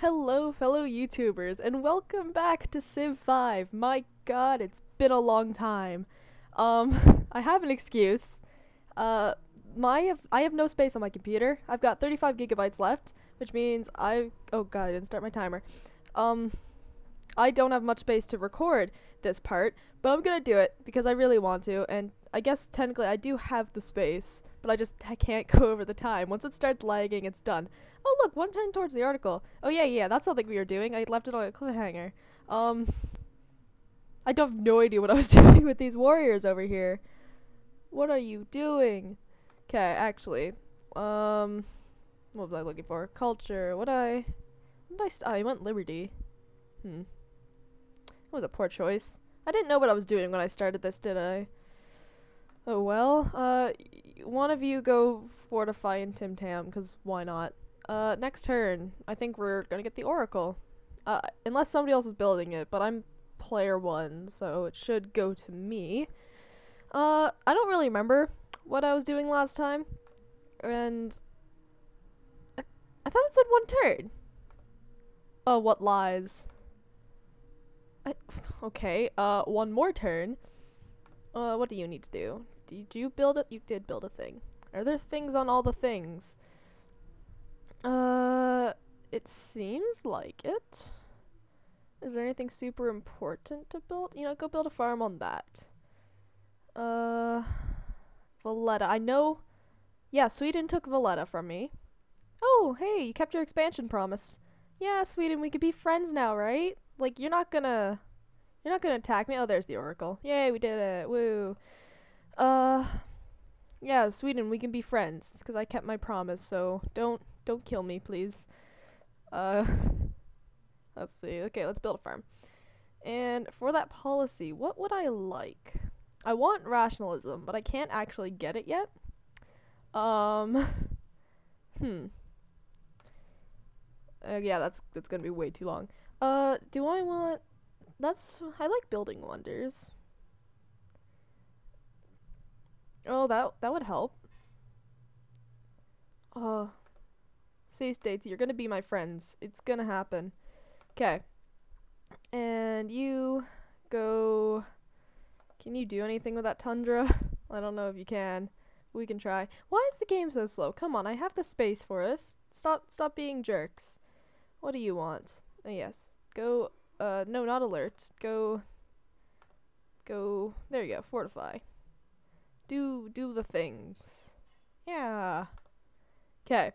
Hello, fellow YouTubers, and welcome back to Civ 5. My god, it's been a long time. Um, I have an excuse. Uh, my I have no space on my computer. I've got 35 gigabytes left, which means I oh god, I didn't start my timer. Um, I don't have much space to record this part, but I'm gonna do it because I really want to, and I guess technically I do have the space, but I just I can't go over the time. Once it starts lagging, it's done. Oh look, one turn towards the Oracle. Oh yeah, yeah, that's something we were doing. I left it on a cliffhanger. Um, I don't have no idea what I was doing with these warriors over here. What are you doing? Okay, actually, um, what was I looking for? Culture. What I? What I? St- I went liberty. Hmm. That was a poor choice. I didn't know what I was doing when I started this, did I? Oh well. Uh, one of you go fortify in Tim Tam, because why not? Uh, next turn, I think we're gonna get the Oracle. Uh, unless somebody else is building it, but I'm player one, so it should go to me. Uh, I don't really remember what I was doing last time, and I, I thought it said one turn. Oh, what lies? I, okay, uh, one more turn. Uh, what do you need to do? Did you build it? You did build a thing. Are there things on all the things? Uh, it seems like it. Is there anything super important to build? You know, go build a farm on that. Uh, Valletta. I know. Yeah, Sweden took Valletta from me. Oh, hey, you kept your expansion promise. Yeah, Sweden, we could be friends now, right? Like, you're not gonna. You're not gonna attack me. Oh, there's the Oracle. Yay, we did it. Woo. Uh, yeah, Sweden, we can be friends because I kept my promise. So don't don't kill me, please. Uh, let's see. Okay, let's build a farm. And for that policy, what would I like? I want rationalism, but I can't actually get it yet. Um, hmm. Uh, yeah, that's that's gonna be way too long. Uh, do I want? That's I like building wonders. Oh, that that would help. Oh, see states, you're gonna be my friends. It's gonna happen. Okay. And you go. Can you do anything with that tundra? I don't know if you can. We can try. Why is the game so slow? Come on, I have the space for us. Stop stop being jerks. What do you want? Oh, yes. Go uh no, not alert. Go go there you go. Fortify. Do do the things. Yeah. Okay.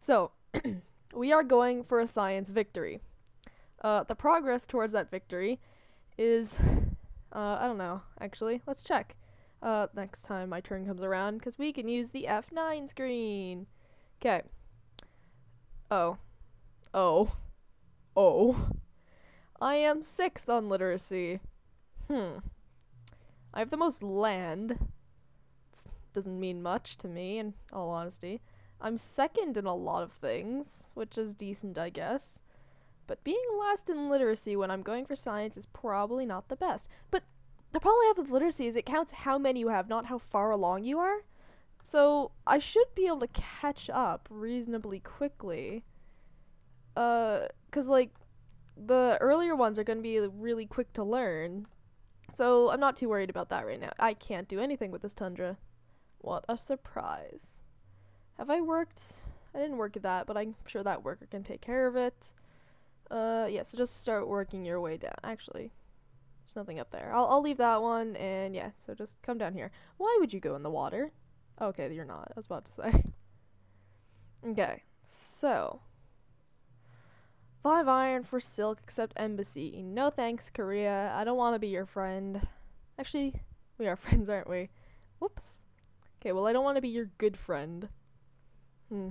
So, we are going for a science victory. Uh the progress towards that victory is uh I don't know, actually. Let's check. Uh next time my turn comes around cuz we can use the F9 screen. Okay. Oh. Oh. Oh. I am sixth on literacy. Hmm. I have the most land. Doesn't mean much to me, in all honesty. I'm second in a lot of things, which is decent, I guess. But being last in literacy when I'm going for science is probably not the best. But the problem I have with literacy is it counts how many you have, not how far along you are. So I should be able to catch up reasonably quickly. Uh, cause like the earlier ones are going to be really quick to learn. So I'm not too worried about that right now. I can't do anything with this tundra. What a surprise. Have I worked? I didn't work at that, but I'm sure that worker can take care of it. Uh, yeah, so just start working your way down. Actually, there's nothing up there. I'll, I'll leave that one, and yeah, so just come down here. Why would you go in the water? Okay, you're not. I was about to say. okay, so Five iron for silk except embassy. No thanks, Korea. I don't want to be your friend. Actually, we are friends, aren't we? Whoops. Okay, well, I don't want to be your good friend. Hmm.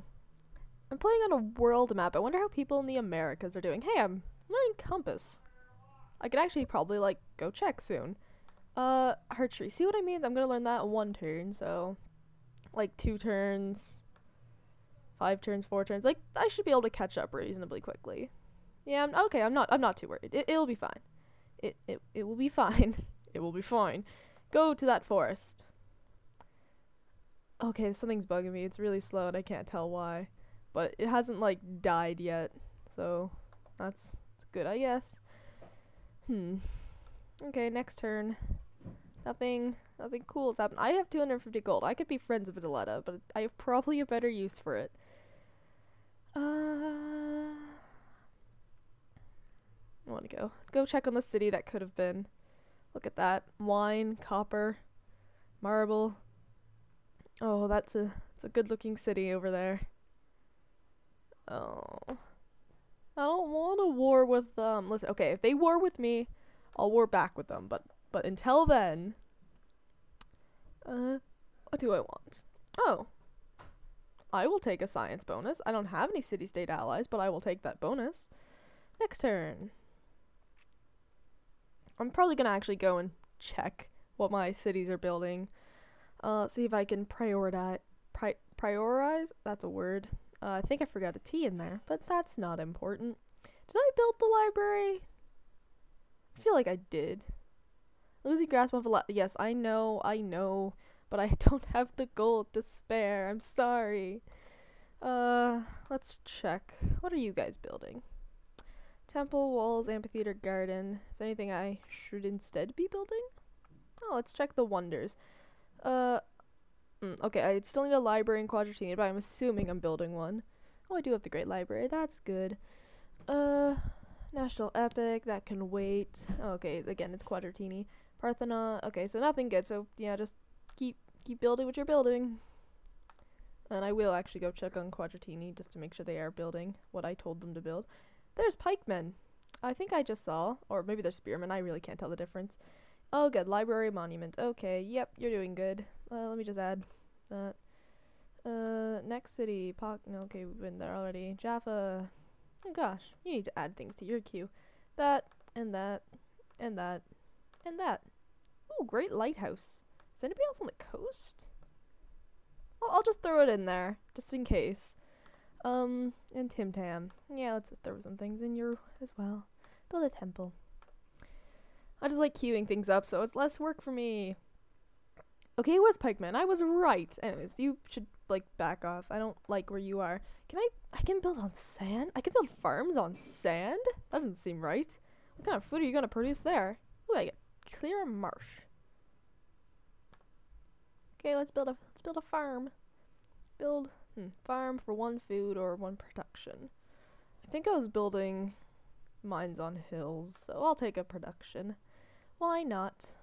I'm playing on a world map. I wonder how people in the Americas are doing. Hey, I'm learning compass. I could actually probably, like, go check soon. Uh, archery. See what I mean? I'm gonna learn that in one turn, so... Like, two turns. Five turns, four turns. Like, I should be able to catch up reasonably quickly. Yeah, I'm, okay, I'm not I'm not too worried. It it'll be fine. It it it will be fine. it will be fine. Go to that forest. Okay, something's bugging me. It's really slow and I can't tell why. But it hasn't like died yet. So That's, that's good, I guess. Hmm. Okay, next turn. Nothing, nothing cool has happened. I have 250 gold. I could be friends with Valletta, but I have probably a better use for it. Uh, I want to go. Go check on the city that could have been. Look at that. Wine, copper, marble. Oh, that's a, it's a good looking city over there. Oh. I don't want a war with them. Listen, okay, if they war with me, I'll war back with them. But but until then, uh, what do I want? Oh, I will take a science bonus. I don't have any city-state allies, but I will take that bonus. Next turn. I'm probably gonna actually go and check what my cities are building. Uh, see if I can prioritize. Pri- prioritize? That's a word. Uh, I think I forgot a T in there, but that's not important. Did I build the library? I feel like I did. Losing grasp of a lot. Yes, I know, I know, but I don't have the gold to spare. I'm sorry. Uh, let's check. What are you guys building? Temple, walls, amphitheater, garden. Is there anything I should instead be building? Oh, let's check the wonders. Uh, mm, okay, I still need a library in Quadratini, but I'm assuming I'm building one. Oh, I do have the Great Library. That's good. Uh, National Epic. That can wait. okay, again, it's Quadratini. Parthenon. Okay, so nothing good. So yeah, just keep keep building what you're building. And I will actually go check on Quadratini just to make sure they are building what I told them to build. There's pikemen. I think I just saw, or maybe they're spearmen. I really can't tell the difference. Oh, good. Library monument. Okay, yep, you're doing good. Uh, let me just add that. Uh, next city. Poc. No, okay, we've been there already. Jaffa. Oh gosh, you need to add things to your queue. That and that and that and that. Ooh, great lighthouse. Is anybody else on the coast? Well, I'll just throw it in there just in case. Um, and Tim Tam. Yeah, let's just throw some things in your as well. Build a temple. I just like queuing things up, so it's less work for me. Okay, it was Pikeman. I was right. Anyways, you should like back off. I don't like where you are. Can I? I can build on sand. I can build farms on sand. That doesn't seem right. What kind of food are you gonna produce there? Ooh, I get clear marsh. Okay, let's build a let's build a farm. Build hmm, farm for one food or one production. I think I was building mines on hills, so I'll take a production. Why not?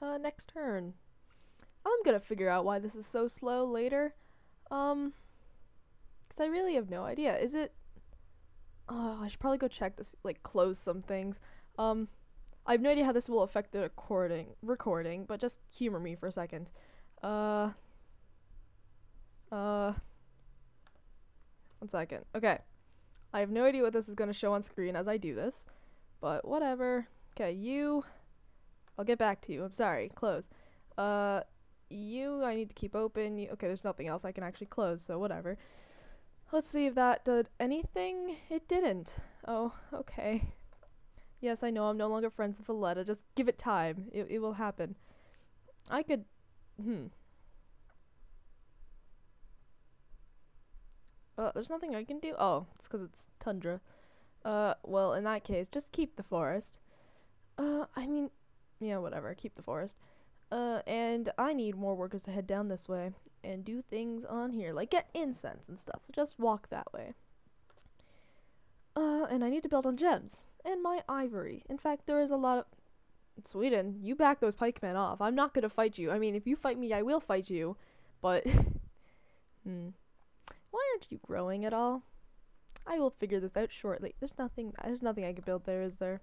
Uh, next turn. I'm gonna figure out why this is so slow later. Um, cause I really have no idea. Is it? Oh, I should probably go check this. Like, close some things. Um, I have no idea how this will affect the recording. Recording, but just humor me for a second. Uh. Uh. One second. Okay. I have no idea what this is gonna show on screen as I do this, but whatever. Okay, you. I'll get back to you. I'm sorry. Close. Uh, you I need to keep open. You, okay, there's nothing else I can actually close, so whatever. Let's see if that did anything. It didn't. Oh, okay. Yes, I know I'm no longer friends with Valletta. Just give it time. It, it will happen. I could... Hmm. Uh, there's nothing I can do? Oh, it's because it's tundra. Uh, well, in that case, just keep the forest. Uh, I mean, yeah, whatever. Keep the forest. Uh, and I need more workers to head down this way and do things on here, like get incense and stuff. So just walk that way. Uh, and I need to build on gems and my ivory. In fact, there is a lot of Sweden. You back those pikemen off. I'm not gonna fight you. I mean, if you fight me, I will fight you. But, hmm, why aren't you growing at all? I will figure this out shortly. There's nothing. There's nothing I can build there, is there?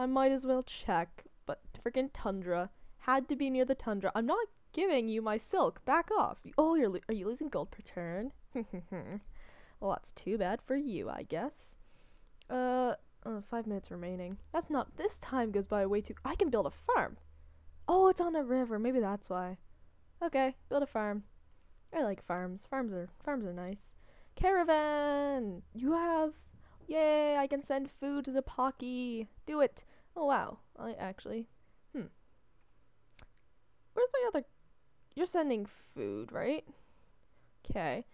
I might as well check. But freaking tundra had to be near the tundra. I'm not giving you my silk. Back off. Oh, you're are you losing gold per turn? well, that's too bad for you, I guess. Uh, uh, five minutes remaining. That's not. This time goes by way too. I can build a farm. Oh, it's on a river. Maybe that's why. Okay, build a farm. I like farms. Farms are farms are nice. Caravan. You have. Yay! I can send food to the Pocky. Do it. Oh wow. I actually. Hmm. Where's my other? You're sending food, right? Okay.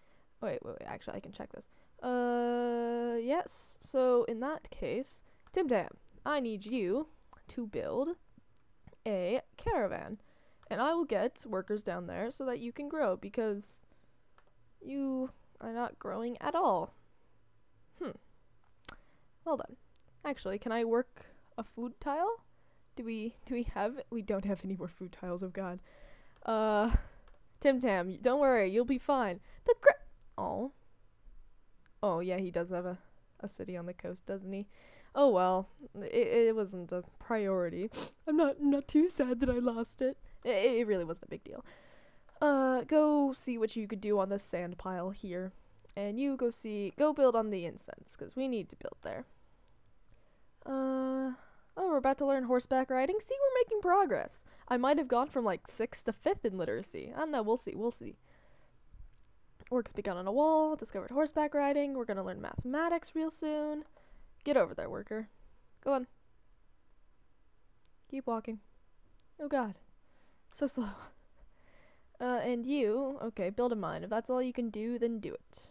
Wait, wait, wait. Actually, I can check this. Uh. Yes. So in that case, Tim Tam, I need you to build a caravan. And I will get workers down there so that you can grow because you are not growing at all. Hmm. Well done. Actually, can I work a food tile? Do we do we have we don't have any more food tiles, oh god. Uh Tim Tam, don't worry, you'll be fine. The gra- Oh. Oh yeah, he does have a a city on the coast, doesn't he? Oh well, it, it wasn't a priority. I'm not not too sad that I lost it. It, it really wasn't a big deal. Uh, go see what you could do on the sand pile here, and you go see go build on the incense because we need to build there. We're about to learn horseback riding. See, we're making progress. I might have gone from like sixth to fifth in literacy. I don't know. We'll see. We'll see. Work's begun on a wall. Discovered horseback riding. We're gonna learn mathematics real soon. Get over there, worker. Go on. Keep walking. Oh god. So slow. Uh, and you, okay, build a mine. If that's all you can do, then do it.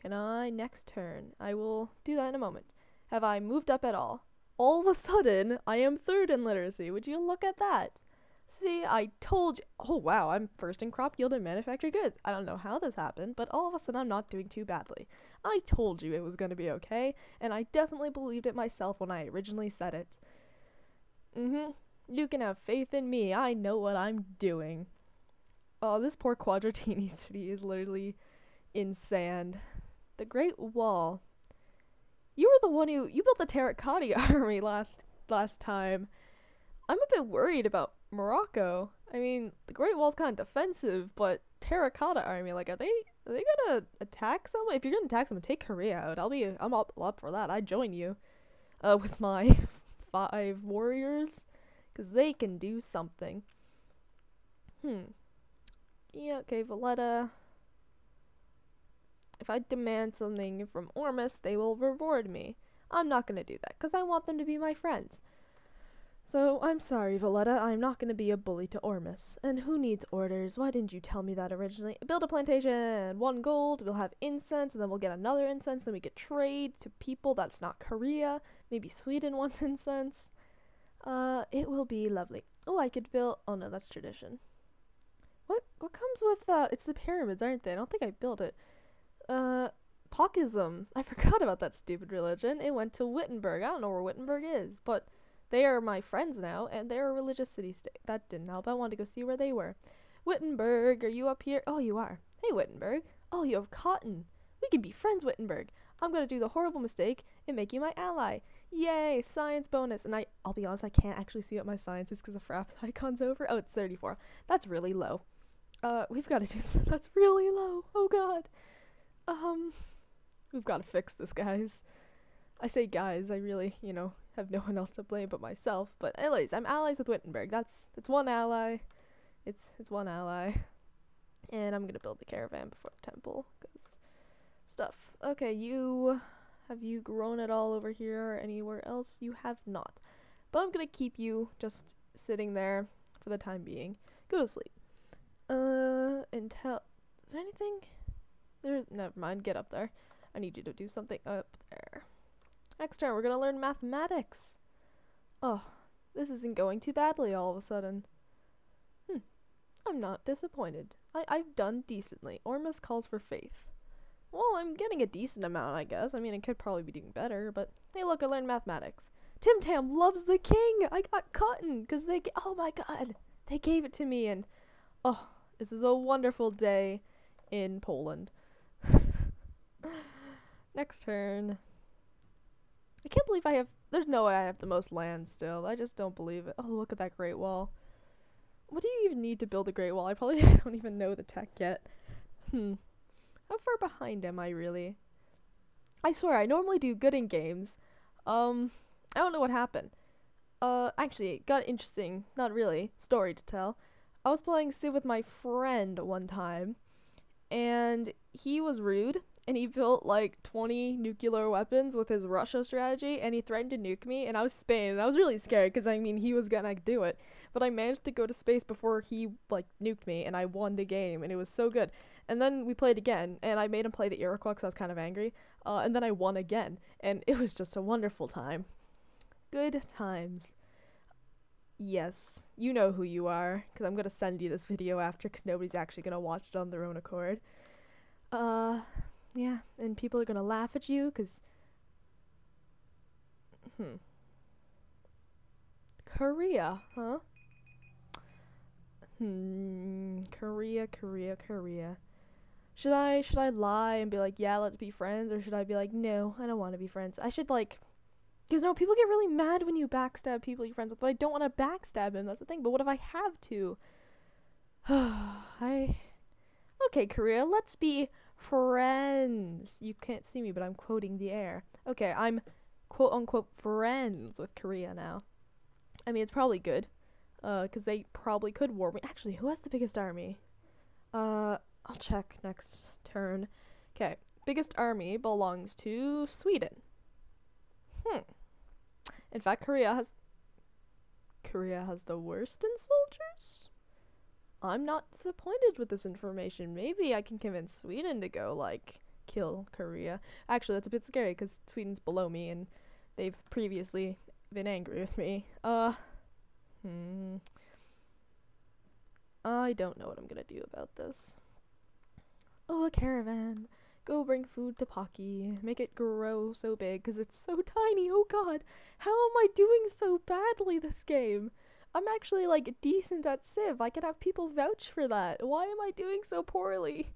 Can I? Next turn. I will do that in a moment. Have I moved up at all? All of a sudden, I am third in literacy. Would you look at that? See, I told you. Oh, wow, I'm first in crop yield and manufactured goods. I don't know how this happened, but all of a sudden I'm not doing too badly. I told you it was going to be okay, and I definitely believed it myself when I originally said it. Mm hmm. You can have faith in me. I know what I'm doing. Oh, this poor Quadratini city is literally in sand. The Great Wall. You were the one who you built the terracotta army last last time. I'm a bit worried about Morocco. I mean, the Great Wall's kind of defensive, but terracotta army, like, are they are they gonna attack someone? If you're gonna attack someone, take Korea out. I'll be I'm up, up for that. I join you, uh, with my five warriors, cause they can do something. Hmm. Yeah. Okay, Valletta. If I demand something from Ormus, they will reward me. I'm not gonna do that, cause I want them to be my friends. So, I'm sorry, Valletta, I'm not gonna be a bully to Ormus. And who needs orders? Why didn't you tell me that originally? Build a plantation! One gold, we'll have incense, and then we'll get another incense, then we get trade to people that's not Korea. Maybe Sweden wants incense. Uh, it will be lovely. Oh, I could build. Oh no, that's tradition. What what comes with uh? It's the pyramids, aren't they? I don't think I built it. Uh. I forgot about that stupid religion. It went to Wittenberg. I don't know where Wittenberg is, but they are my friends now, and they're a religious city state. That didn't help. I wanted to go see where they were. Wittenberg, are you up here? Oh, you are. Hey, Wittenberg. Oh, you have cotton. We can be friends, Wittenberg. I'm gonna do the horrible mistake and make you my ally. Yay, science bonus. And I, I'll be honest, I can't actually see what my science is because the fraps icon's over. Oh, it's 34. That's really low. Uh, we've got to do some. That's really low. Oh God. Um, we've got to fix this, guys. I say guys. I really, you know, have no one else to blame but myself. But anyways, I'm allies with Wittenberg. That's that's one ally. It's it's one ally. And I'm gonna build the caravan before the temple, cause stuff. Okay, you have you grown at all over here or anywhere else? You have not. But I'm gonna keep you just sitting there for the time being. Go to sleep. Uh, until is there anything? There's never mind. Get up there. I need you to do something up there. Next turn, we're gonna learn mathematics. Oh, this isn't going too badly all of a sudden. Hmm. I'm not disappointed. I I've done decently. Ormus calls for faith. Well, I'm getting a decent amount, I guess. I mean, I could probably be doing better, but hey, look, I learned mathematics. Tim Tam loves the king. I got cotton because they. Oh my god, they gave it to me, and oh, this is a wonderful day in Poland. Next turn. I can't believe I have. There's no way I have the most land still. I just don't believe it. Oh, look at that Great Wall. What do you even need to build a Great Wall? I probably don't even know the tech yet. Hmm. How far behind am I really? I swear, I normally do good in games. Um, I don't know what happened. Uh, actually, it got interesting. Not really. Story to tell. I was playing Civ with my friend one time, and he was rude, and he built like 20 nuclear weapons with his Russia strategy and he threatened to nuke me and I was Spain and I was really scared because I mean he was gonna do it. But I managed to go to space before he like nuked me and I won the game and it was so good. And then we played again and I made him play the Iroquois because I was kind of angry uh, and then I won again and it was just a wonderful time. Good times. Yes you know who you are because I'm gonna send you this video after because nobody's actually gonna watch it on their own accord. Uh yeah, and people are gonna laugh at you because. Hmm. Korea, huh? Hmm. Korea, Korea, Korea. Should I should I lie and be like, yeah, let's be friends, or should I be like, no, I don't want to be friends? I should like, because no, people get really mad when you backstab people you're friends with, but I don't want to backstab him. That's the thing. But what if I have to? I. Okay, Korea, let's be friends. You can't see me, but I'm quoting the air. Okay, I'm quote unquote friends with Korea now. I mean, it's probably good, uh, because they probably could war me. Actually, who has the biggest army? Uh, I'll check next turn. Okay, biggest army belongs to Sweden. Hmm. In fact, Korea has. Korea has the worst in soldiers? I'm not disappointed with this information. Maybe I can convince Sweden to go, like, kill Korea. Actually, that's a bit scary because Sweden's below me and they've previously been angry with me. Uh, hmm. I don't know what I'm gonna do about this. Oh, a caravan. Go bring food to Pocky. Make it grow so big because it's so tiny. Oh god. How am I doing so badly this game? I'm actually like decent at Civ. I can have people vouch for that. Why am I doing so poorly?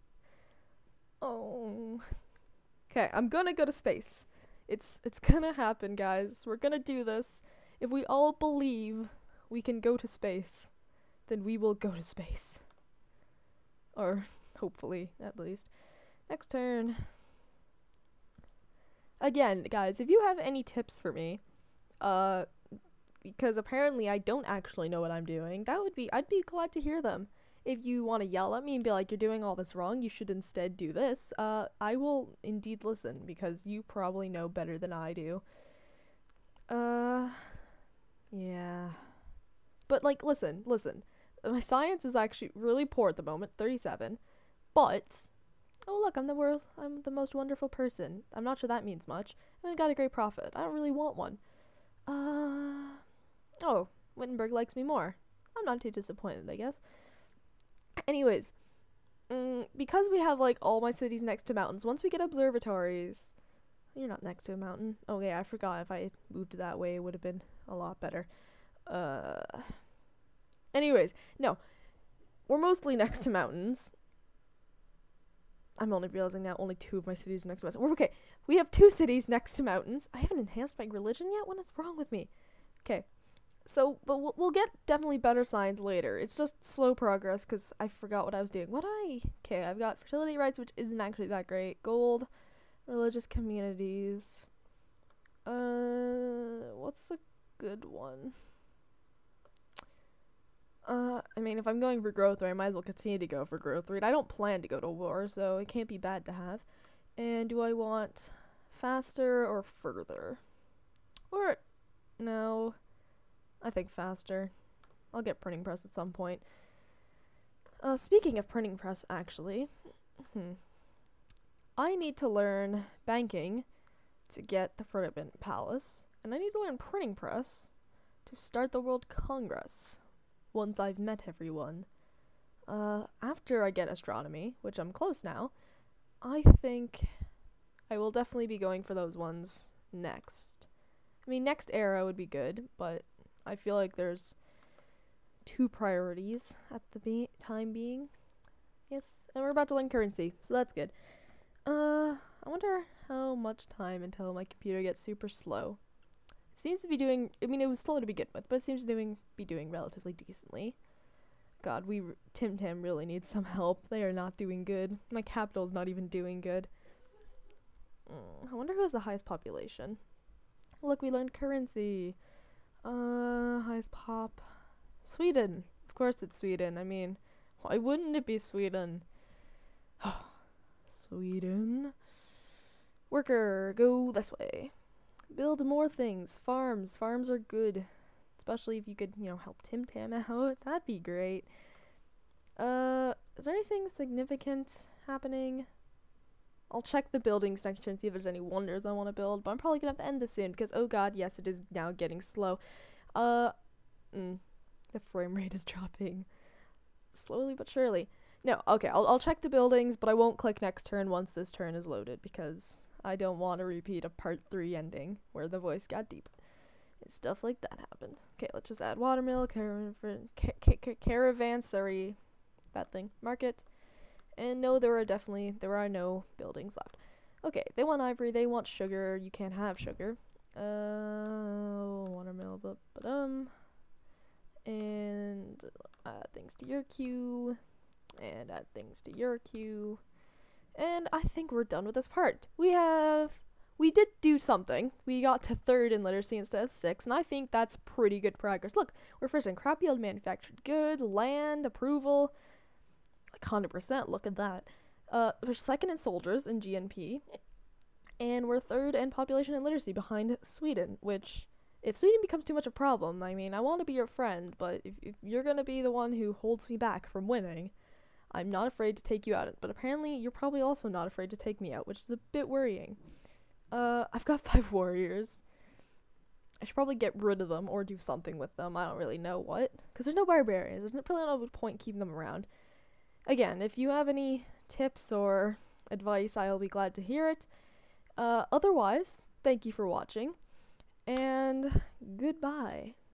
Oh. Okay, I'm gonna go to space. It's it's gonna happen, guys. We're gonna do this. If we all believe we can go to space, then we will go to space. Or hopefully, at least. Next turn. Again, guys, if you have any tips for me, uh because apparently I don't actually know what I'm doing. That would be I'd be glad to hear them. If you want to yell at me and be like you're doing all this wrong, you should instead do this. Uh I will indeed listen because you probably know better than I do. Uh yeah. But like listen, listen. My science is actually really poor at the moment, 37. But oh look, I'm the world I'm the most wonderful person. I'm not sure that means much. I got a great prophet. I don't really want one. Uh Oh, Wittenberg likes me more. I'm not too disappointed, I guess. Anyways, mm, because we have like all my cities next to mountains, once we get observatories, you're not next to a mountain. Okay, I forgot. If I moved that way, it would have been a lot better. Uh. Anyways, no, we're mostly next to mountains. I'm only realizing now only two of my cities are next to mountains. We're okay. We have two cities next to mountains. I haven't enhanced my religion yet. What is wrong with me? Okay, so, but we'll, we'll get definitely better signs later. It's just slow progress because I forgot what I was doing. What I okay? I've got fertility rites, which isn't actually that great. Gold, religious communities. Uh, what's a good one? Uh, I mean, if I'm going for growth rate, I might as well continue to go for growth rate. I don't plan to go to war, so it can't be bad to have. And do I want faster or further? Or no. I think faster. I'll get printing press at some point. Uh, speaking of printing press, actually, hmm, I need to learn banking to get the Forbidden Palace, and I need to learn printing press to start the World Congress once I've met everyone. Uh, after I get astronomy, which I'm close now, I think I will definitely be going for those ones next. I mean, next era would be good, but I feel like there's two priorities at the be- time being. Yes, and we're about to learn currency, so that's good. Uh, I wonder how much time until my computer gets super slow. It seems to be doing. I mean, it was slow to begin with, but it seems to doing be doing relatively decently. God, we Tim Tam really needs some help. They are not doing good. My capital's not even doing good. Mm, I wonder who has the highest population. Look, we learned currency. Uh, highest pop. Sweden. Of course it's Sweden. I mean, why wouldn't it be Sweden? Sweden. Worker, go this way. Build more things. Farms. Farms are good. Especially if you could, you know, help Tim Tam out. That'd be great. Uh, is there anything significant happening? I'll check the buildings next section and see if there's any wonders I want to build, but I'm probably gonna have to end this soon because oh god, yes, it is now getting slow. Uh, mm, the frame rate is dropping slowly but surely. No, okay, I'll I'll check the buildings, but I won't click next turn once this turn is loaded because I don't want to repeat a part three ending where the voice got deep. And stuff like that happened. Okay, let's just add watermill, caravan, ca- ca- ca- caravan, that thing, market. And no, there are definitely there are no buildings left. Okay, they want ivory, they want sugar. You can't have sugar. Uh, watermill, but but um, and add things to your queue, and add things to your queue, and I think we're done with this part. We have we did do something. We got to third in literacy instead of six, and I think that's pretty good progress. Look, we're first in crop yield, manufactured goods, land, approval. Like 100%, look at that. Uh, we're second in soldiers in GNP, and we're third in population and literacy behind Sweden, which, if Sweden becomes too much a problem, I mean, I want to be your friend, but if, if you're going to be the one who holds me back from winning, I'm not afraid to take you out. But apparently, you're probably also not afraid to take me out, which is a bit worrying. Uh, I've got five warriors. I should probably get rid of them or do something with them. I don't really know what. Because there's no barbarians. There's probably no point keeping them around. Again, if you have any tips or advice, I'll be glad to hear it. Uh, otherwise, thank you for watching. And goodbye.